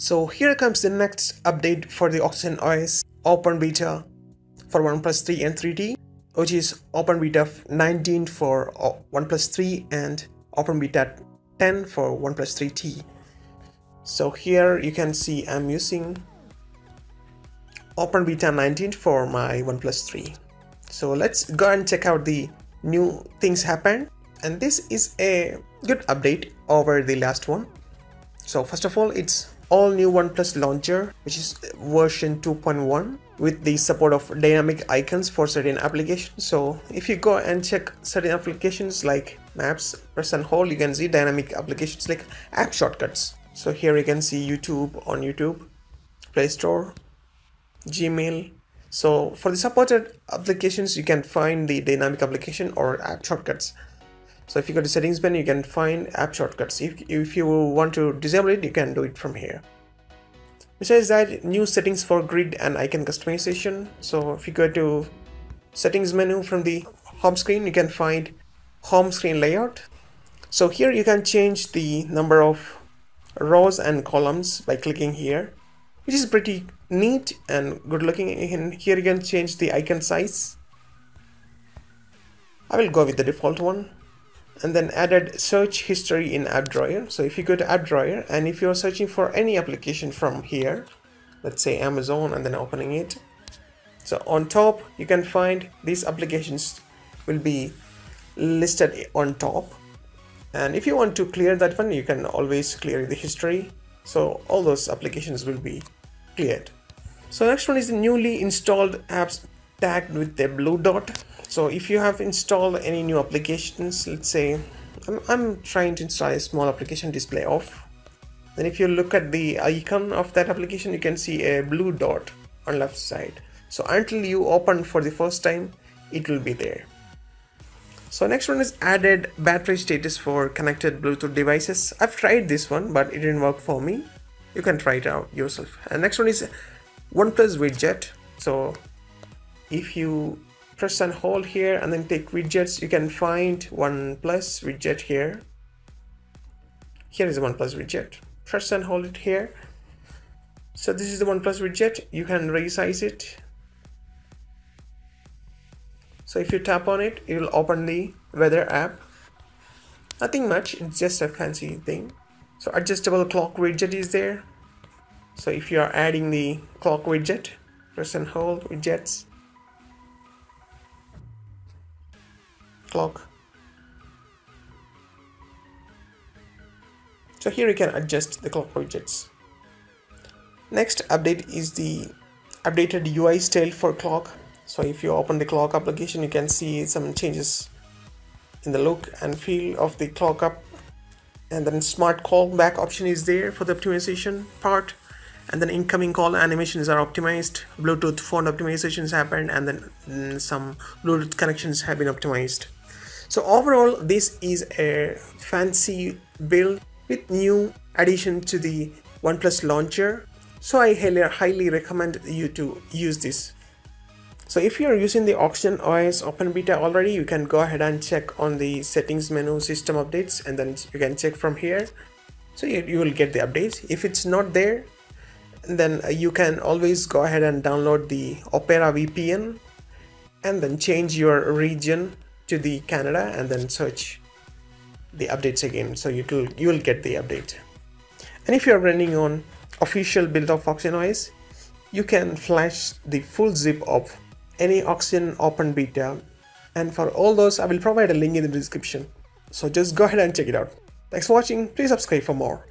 So here comes the next update for the Oxygen OS Open Beta for OnePlus 3 and 3T which is Open Beta 19 for uh, OnePlus 3 and Open Beta 10 for OnePlus 3T. So here you can see I'm using Open Beta 19 for my OnePlus 3. So let's go and check out the new things happened and this is a good update over the last one. So first of all it's all new OnePlus launcher which is version 2.1 with the support of dynamic icons for certain applications. So if you go and check certain applications like maps, press and hold, you can see dynamic applications like app shortcuts. So here you can see YouTube on YouTube, Play Store, Gmail. So for the supported applications, you can find the dynamic application or app shortcuts. So if you go to settings menu, you can find app shortcuts. If, if you want to disable it, you can do it from here. Besides that, new settings for grid and icon customization. So if you go to settings menu from the home screen, you can find home screen layout. So here you can change the number of rows and columns by clicking here, which is pretty neat and good looking. And here you can change the icon size. I will go with the default one and then added search history in app drawer. So if you go to app drawer and if you're searching for any application from here let's say amazon and then opening it. So on top you can find these applications will be listed on top. And if you want to clear that one you can always clear the history. So all those applications will be cleared. So next one is the newly installed apps tagged with the blue dot so if you have installed any new applications let's say I'm, I'm trying to install a small application display off then if you look at the icon of that application you can see a blue dot on left side so until you open for the first time it will be there so next one is added battery status for connected Bluetooth devices. I've tried this one, but it didn't work for me. You can try it out yourself. And next one is OnePlus widget. So if you press and hold here and then take widgets you can find OnePlus widget here. Here is the OnePlus widget press and hold it here. So this is the OnePlus widget you can resize it. So if you tap on it it will open the weather app. Nothing much. It's just a fancy thing. So adjustable clock widget is there. So if you are adding the clock widget press and hold widgets clock. So here you can adjust the clock widgets. Next update is the updated UI style for clock. So if you open the clock application, you can see some changes in the look and feel of the clock up. And then smart callback option is there for the optimization part. And then incoming call animations are optimized. Bluetooth phone optimizations happened and then mm, some Bluetooth connections have been optimized. So overall, this is a fancy build with new addition to the OnePlus launcher. So I highly, recommend you to use this. So if you're using the Oxygen OS Open Beta already, you can go ahead and check on the settings menu system updates and then you can check from here. So you, you will get the updates. If it's not there, then you can always go ahead and download the Opera VPN and then change your region to the Canada and then search the updates again. So you will you will get the update. And if you're running on official build of Oxygen OS you can flash the full zip of any Oxygen open beta. And for all those I will provide a link in the description. So just go ahead and check it out. Thanks for watching. Please subscribe for more